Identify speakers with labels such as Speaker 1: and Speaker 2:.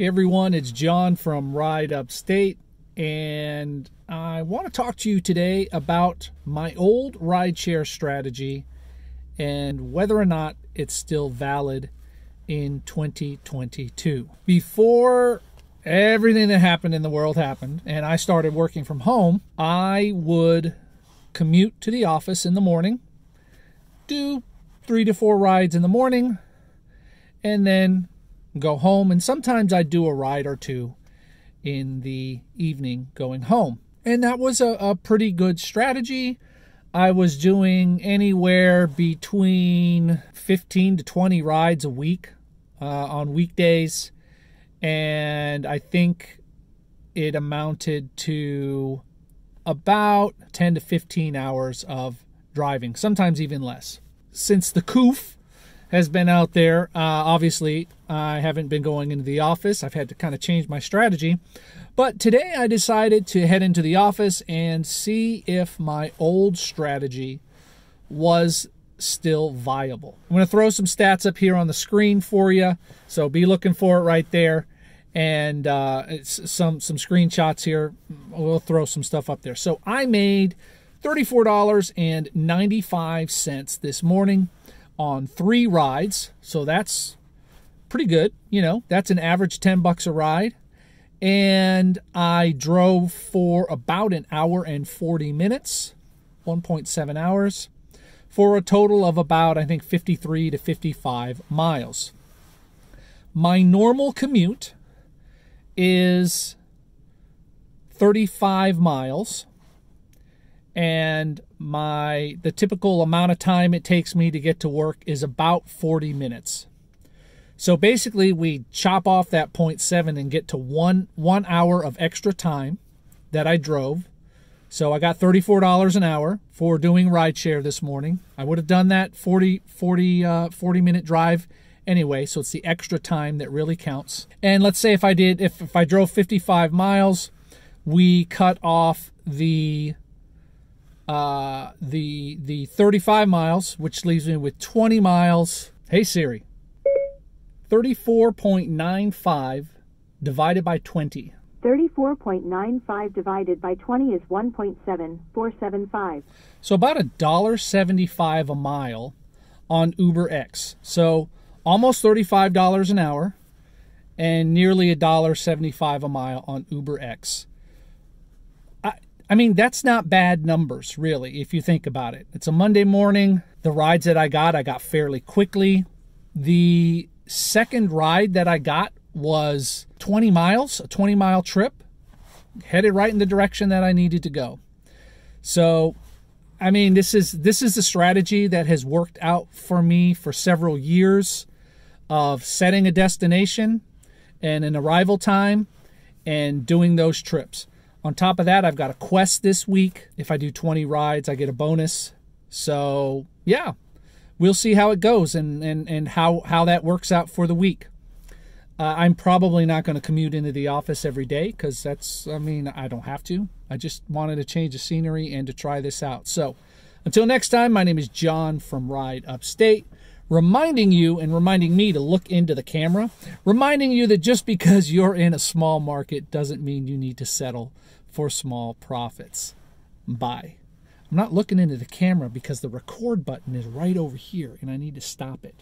Speaker 1: Hey everyone, it's John from Ride Upstate, and I want to talk to you today about my old rideshare strategy and whether or not it's still valid in 2022. Before everything that happened in the world happened and I started working from home, I would commute to the office in the morning, do three to four rides in the morning, and then go home. And sometimes I'd do a ride or two in the evening going home. And that was a, a pretty good strategy. I was doing anywhere between 15 to 20 rides a week uh, on weekdays. And I think it amounted to about 10 to 15 hours of driving, sometimes even less. Since the COOF has been out there. Uh, obviously, I haven't been going into the office. I've had to kind of change my strategy. But today I decided to head into the office and see if my old strategy was still viable. I'm going to throw some stats up here on the screen for you. So be looking for it right there. And uh, some, some screenshots here. We'll throw some stuff up there. So I made $34.95 this morning on three rides. So that's pretty good. You know, that's an average 10 bucks a ride. And I drove for about an hour and 40 minutes, 1.7 hours, for a total of about, I think, 53 to 55 miles. My normal commute is 35 miles and my the typical amount of time it takes me to get to work is about 40 minutes. So basically we chop off that 0.7 and get to 1 1 hour of extra time that I drove. So I got $34 an hour for doing rideshare this morning. I would have done that 40 40 uh, 40 minute drive anyway, so it's the extra time that really counts. And let's say if I did if if I drove 55 miles, we cut off the uh, the the 35 miles, which leaves me with 20 miles. Hey Siri, 34.95 divided by 20.
Speaker 2: 34.95 divided by 20 is 1.7475.
Speaker 1: So about a dollar 75 a mile on Uber X. So almost $35 an hour and nearly a dollar 75 a mile on Uber X. I mean, that's not bad numbers, really, if you think about it. It's a Monday morning. The rides that I got, I got fairly quickly. The second ride that I got was 20 miles, a 20 mile trip, headed right in the direction that I needed to go. So, I mean, this is this is a strategy that has worked out for me for several years of setting a destination and an arrival time and doing those trips. On top of that, I've got a quest this week. If I do 20 rides, I get a bonus. So, yeah, we'll see how it goes and, and, and how, how that works out for the week. Uh, I'm probably not going to commute into the office every day because that's, I mean, I don't have to. I just wanted to change the scenery and to try this out. So, until next time, my name is John from Ride Upstate reminding you and reminding me to look into the camera, reminding you that just because you're in a small market doesn't mean you need to settle for small profits. Bye. I'm not looking into the camera because the record button is right over here and I need to stop it.